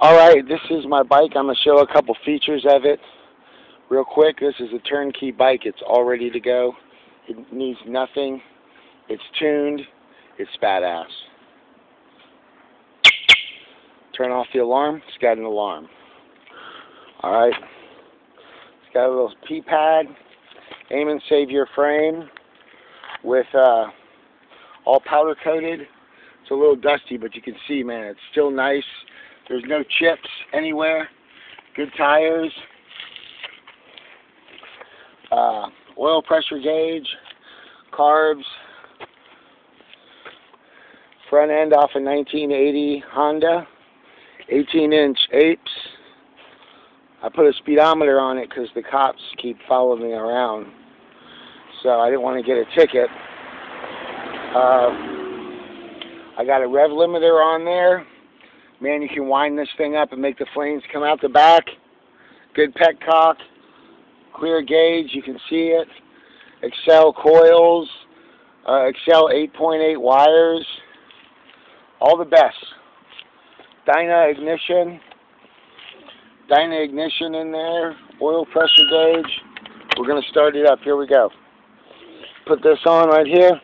Alright, this is my bike. I'm going to show a couple features of it real quick. This is a turnkey bike. It's all ready to go. It needs nothing. It's tuned. It's badass. Turn off the alarm. It's got an alarm. Alright. It's got a little P-pad. Amen Savior frame with uh, all powder coated. It's a little dusty, but you can see, man, it's still nice. There's no chips anywhere. Good tires. Uh, oil pressure gauge. Carbs. Front end off a 1980 Honda. 18 inch apes. I put a speedometer on it because the cops keep following me around. So I didn't want to get a ticket. Uh, I got a rev limiter on there. Man, you can wind this thing up and make the flames come out the back. Good petcock. Clear gauge, you can see it. Accel coils. Uh, Accel 8.8 wires. All the best. Dyna ignition. Dyna ignition in there. Oil pressure gauge. We're going to start it up. Here we go. Put this on right here.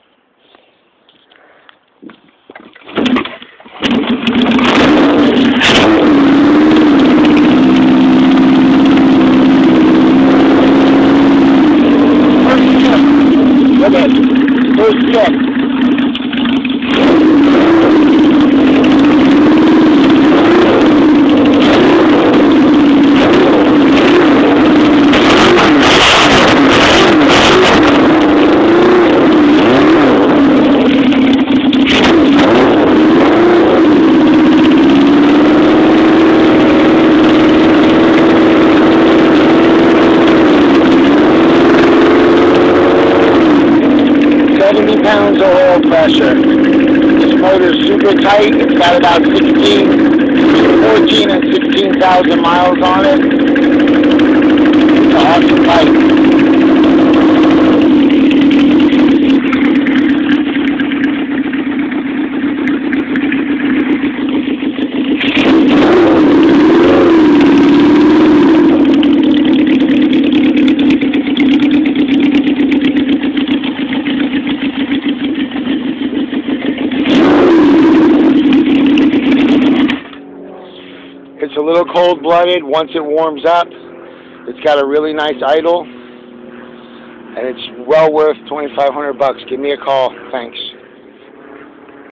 Look. 160 pounds of oil pressure. This motor is super tight. It's got about 16, 14 and 16,000 miles on it. Little cold-blooded. Once it warms up, it's got a really nice idle, and it's well worth 2,500 bucks. Give me a call. Thanks.